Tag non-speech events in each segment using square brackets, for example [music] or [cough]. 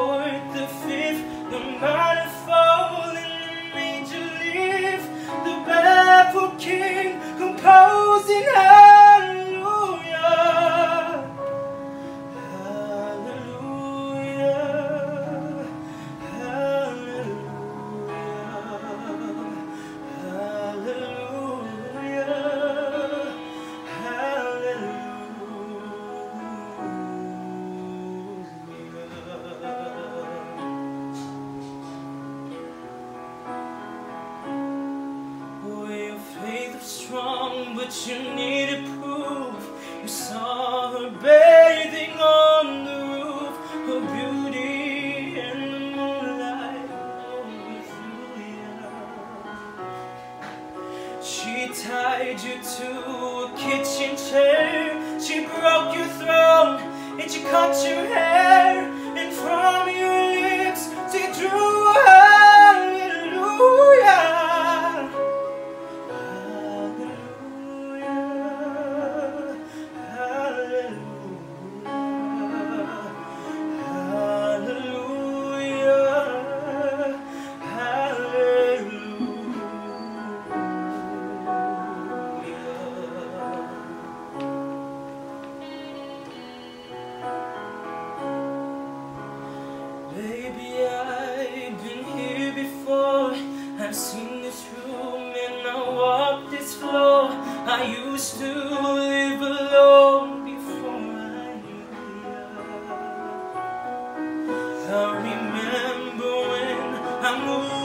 fourth, the fifth, the minor fall, and the major the baffled king composing. Strong, but you need to prove. You saw her bathing on the roof, her beauty in the moonlight oh, you. She tied you to a kitchen chair, she broke your throne, and she cut your hair, I remember when I moved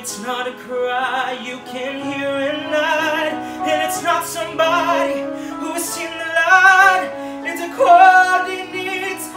it's not a cry you can hear at night, and it's not somebody who has seen the light. It's a chord that needs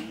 [laughs]